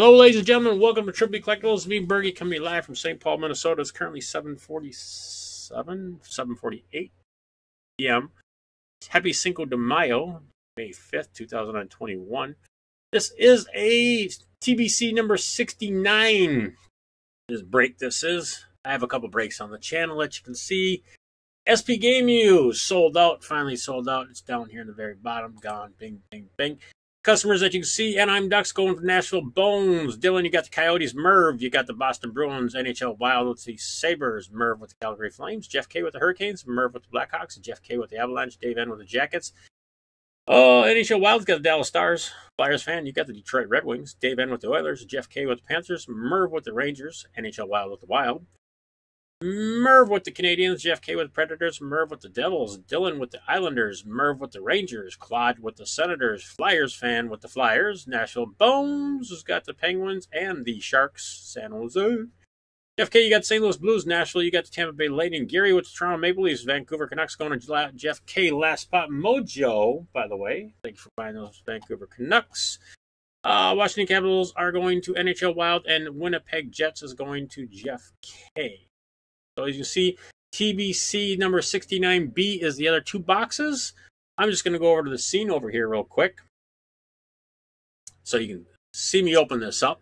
Hello, ladies and gentlemen. Welcome to B Collectibles. Me, Bergie, coming live from St. Paul, Minnesota. It's currently 747, 748 p.m. Happy Cinco de Mayo, May 5th, 2021. This is a TBC number 69. This break, this is. I have a couple breaks on the channel that you can see. SP Game U sold out, finally sold out. It's down here in the very bottom, gone, bing, bing, bing customers that you can see. Anaheim Ducks going for Nashville Bones. Dylan, you got the Coyotes. Merv, you got the Boston Bruins. NHL Wild with the Sabres. Merv with the Calgary Flames. Jeff K with the Hurricanes. Merv with the Blackhawks. Jeff K with the Avalanche. Dave N with the Jackets. Oh, NHL Wild's got the Dallas Stars. Flyers fan, you got the Detroit Red Wings. Dave N with the Oilers. Jeff K with the Panthers. Merv with the Rangers. NHL Wild with the Wild. Merv with the Canadiens, Jeff K with Predators, Merv with the Devils, Dylan with the Islanders, Merv with the Rangers, Claude with the Senators, Flyers fan with the Flyers, Nashville Bones has got the Penguins and the Sharks, San Jose. Jeff K, you got St. Louis Blues, Nashville, you got the Tampa Bay Lightning, Gary with the Toronto Maple Leafs, Vancouver Canucks going to Jeff K, last spot mojo, by the way. Thank you for buying those Vancouver Canucks. Uh, Washington Capitals are going to NHL Wild, and Winnipeg Jets is going to Jeff K. So as you see, TBC number 69B is the other two boxes. I'm just going to go over to the scene over here real quick. So you can see me open this up.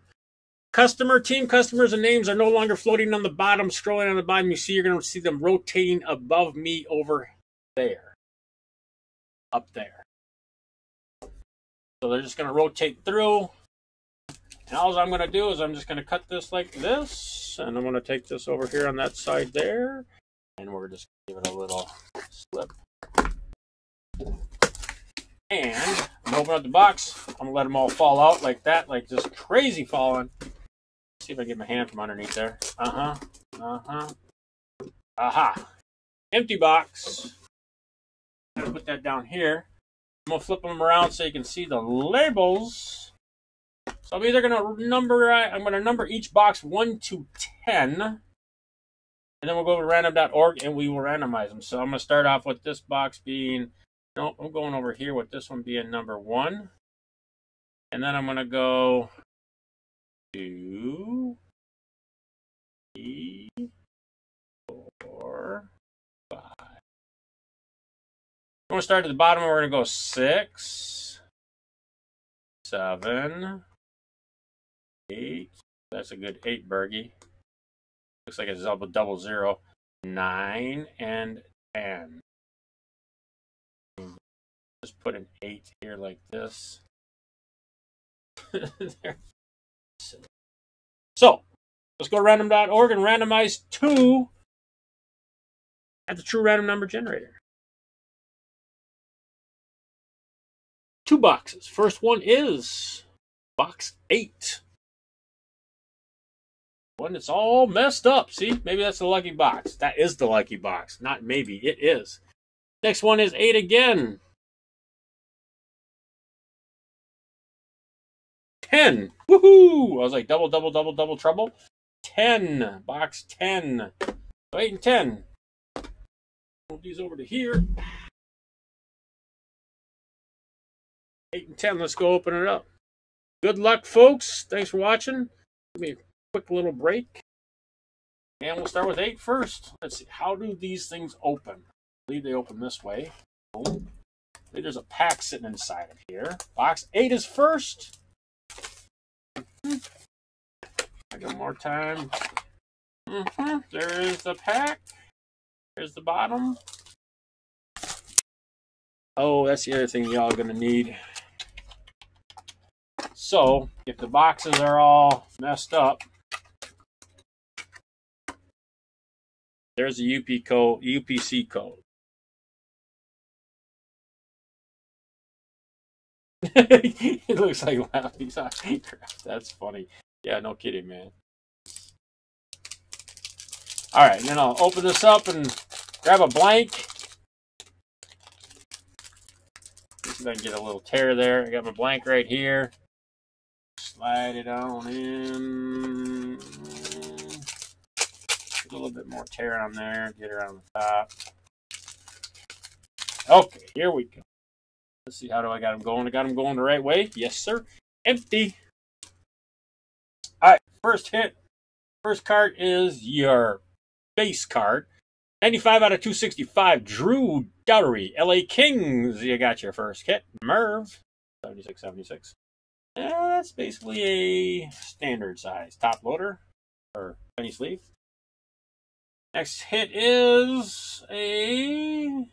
Customer, team customers, and names are no longer floating on the bottom, scrolling on the bottom. You see, you're going to see them rotating above me over there. Up there. So they're just going to rotate through. And all I'm going to do is I'm just going to cut this like this, and I'm going to take this over here on that side there, and we're just give it a little slip. And I'm open up the box. I'm going to let them all fall out like that, like just crazy falling. see if I get my hand from underneath there. Uh-huh. Uh-huh. Aha. Empty box. I'm going to put that down here. I'm going to flip them around so you can see the labels. So I'm either going to number, I'm to number each box 1 to 10. And then we'll go to random.org and we will randomize them. So I'm to start off with this box being, no, I'm going over here with this one being number 1. And then I'm going to go two, three, four, five. We're going to start at the bottom. We're to go six, seven, eight. That's a good eight Bergie. Looks like it's double double zero. Nine and ten. Just put an eight here like this. so let's go to random.org and randomize two at the true random number generator. Two boxes. First one is box eight one that's all messed up. See, maybe that's the lucky box. That is the lucky box. Not maybe, it is. Next one is eight again. Ten. Woohoo! I was like double, double, double, double trouble. Ten. Box ten. So eight and ten. Move these over to here. Eight and ten. Let's go open it up. Good luck, folks. Thanks for watching. Give me quick little break. And we'll start with eight first. Let's see, how do these things open? I believe they open this way. Boom. There's a pack sitting inside of here. Box eight is first. I got more time. Mm -hmm. There is the pack. There's the bottom. Oh, that's the other thing y'all gonna need. So, if the boxes are all messed up, There's a UP code, UPC code. it looks like autograph. That's funny. Yeah, no kidding, man. All right, then I'll open this up and grab a blank. See if I can get a little tear there. I got my blank right here. Slide it on in a little bit more tear on there, get on the top. Okay, here we go. Let's see, how do I got them going? I got them going the right way. Yes, sir. Empty. All right, first hit. First card is your base card. 95 out of 265. Drew Doughty, LA Kings. You got your first hit. Merv, 76 76. that's basically a standard size top loader or penny sleeve. Next hit is a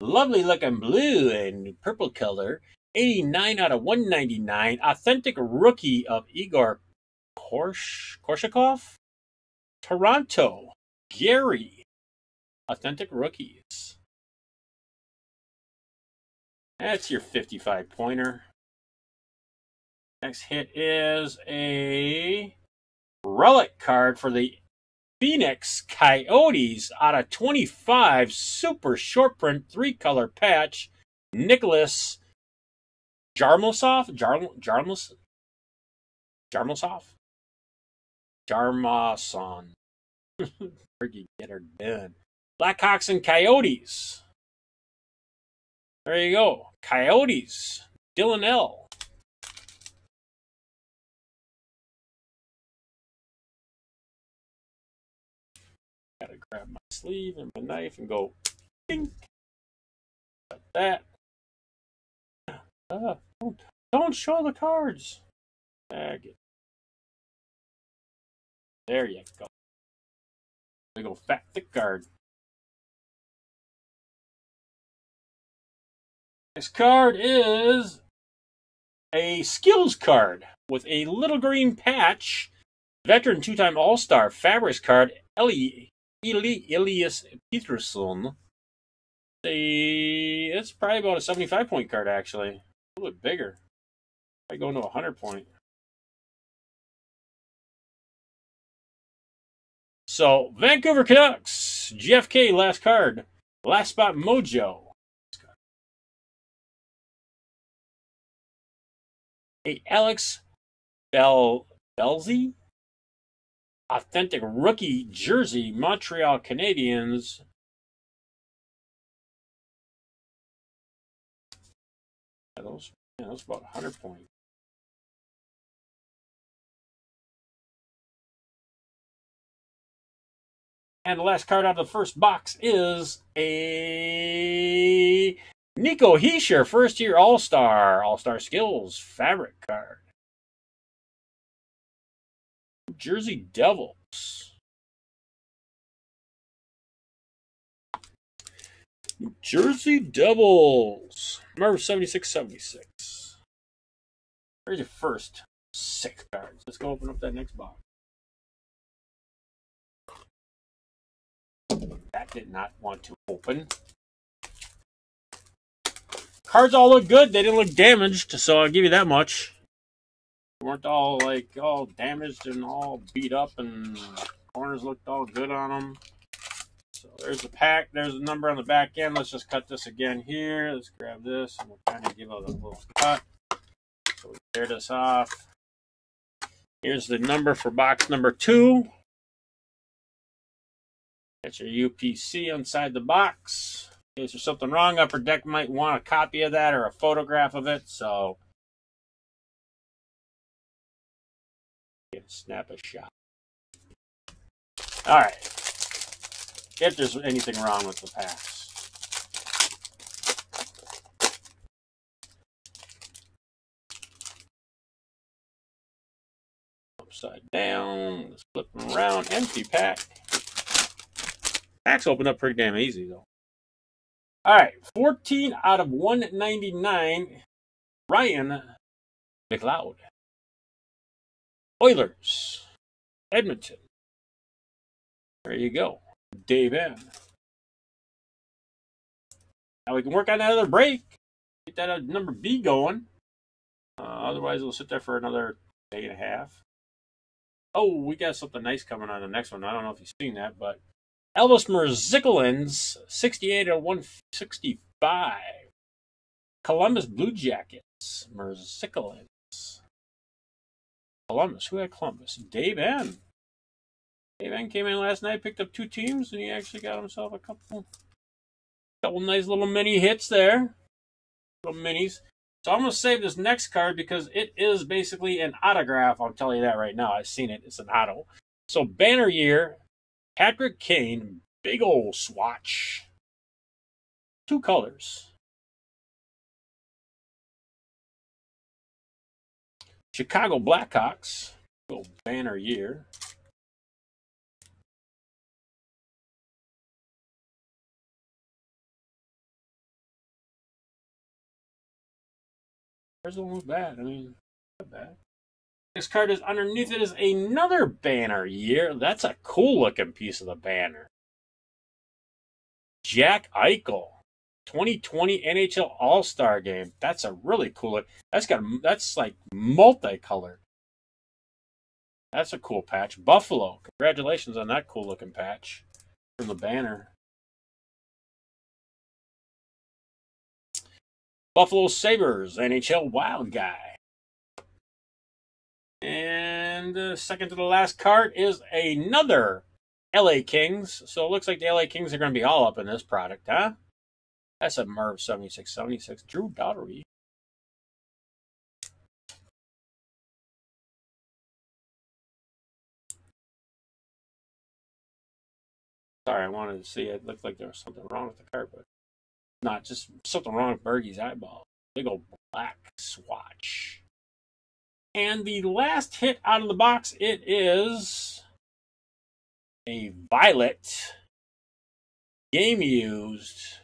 lovely looking blue and purple color. 89 out of 199. Authentic rookie of Igor Korsh, Korshakov. Toronto. Gary. Authentic rookies. That's your 55 pointer. Next hit is a relic card for the Phoenix Coyotes out of 25 super short print three color patch. Nicholas Jarmosov? Jarm, Jarmos, Jarmosov? Jarmason. Freaky get her done. Blackhawks and Coyotes. There you go. Coyotes. Dylan L. grab my sleeve and my knife and go ding. Like that. Uh, don't, don't show the cards. There you go. There go fat thick card. This card is a skills card with a little green patch. Veteran two-time All-Star Fabrics card, Eli, Eli, Elias Pettersson. it's probably about a 75 point card, actually. A little bit bigger. I go into a 100 point. So, Vancouver Canucks, Jeff K, last card. Last spot, Mojo. a Alex Bel Belzile authentic rookie jersey, Montreal Canadiens. Yeah, those, yeah, about 100 points. And the last card out of the first box is a Nico Hischier, first year All Star, All Star Skills fabric card. Jersey Devils. Jersey Devils. Number 7676. Where's your first six cards? Let's go open up that next box. That did not want to open. Cards all look good. They didn't look damaged, so I'll give you that much. Weren't all like all damaged and all beat up, and corners looked all good on them. So there's the pack. There's the number on the back end. Let's just cut this again here. Let's grab this, and we'll kind of give it a little cut. So we tear this off. Here's the number for box number two. Got your UPC inside the box in case there's something wrong, Upper Deck might want a copy of that or a photograph of it. So, snap a shot. All right. If there's anything wrong with the packs. Upside down. Let's flip them around. Empty pack. Packs open up pretty damn easy, though. All right, 14 out of 199. Ryan McLeod. Oilers. Edmonton. There you go. Dave N. Now we can work on that other break. Get that uh, number B going. Uh, otherwise, we'll sit there for another day and a half. Oh, we got something nice coming on the next one. I don't know if you've seen that, but Elvis Merzlikins, 68 of 165. Columbus Blue Jackets, Merzlikins. Columbus, who had Columbus? Dave N. Dave N came in last night, picked up two teams, and he actually got himself a couple, couple nice little mini hits there. Little minis. So I'm going to save this next card because it is basically an autograph. I'll tell you that right now. I've seen it. It's an auto. So banner year, Patrick Kane, big old swatch. Two colors. Chicago Blackhawks, little banner year. There's the one was bad. I mean, not bad. Next card is underneath it is another banner year. That's a cool looking piece of the banner. Jack Eichel, 2020 NHL All Star Game. That's a really cool. That's got that's like multicolored. That's a cool patch. Buffalo, congratulations on that cool looking patch from the banner. Buffalo Sabres, NHL Wild Guy. And uh, second to the last card is another LA Kings. So it looks like the LA Kings are going to be all up in this product, huh? That's a Merv 7676. Drew Doughty. Sorry, I wanted to see it. it looked like there was something wrong with the card, but not just something wrong with Bergie's eyeball. Big old black swatch. And the last hit out of the box, it is a violet game used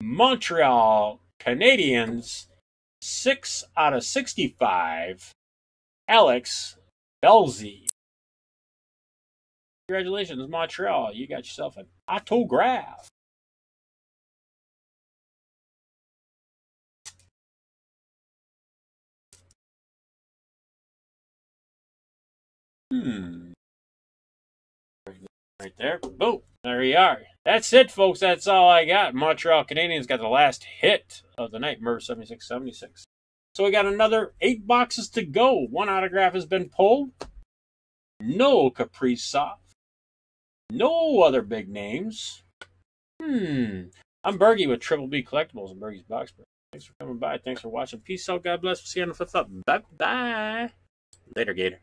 Montreal Canadiens 6 out of 65 Alex Belzile. Congratulations, Montreal. You got yourself an autograph. Hmm. Right there. Boom. There you are. That's it, folks. That's all I got. Montreal Canadiens got the last hit of the night, Merv 7676. So we got another eight boxes to go. One autograph has been pulled. No Kaprizov. No other big names. Hmm. I'm Bergie with Triple B Collectibles and Bergie's Box. Thanks for coming by. Thanks for watching. Peace out. God bless. We'll see you on the flip up. Bye bye. Later, Gator.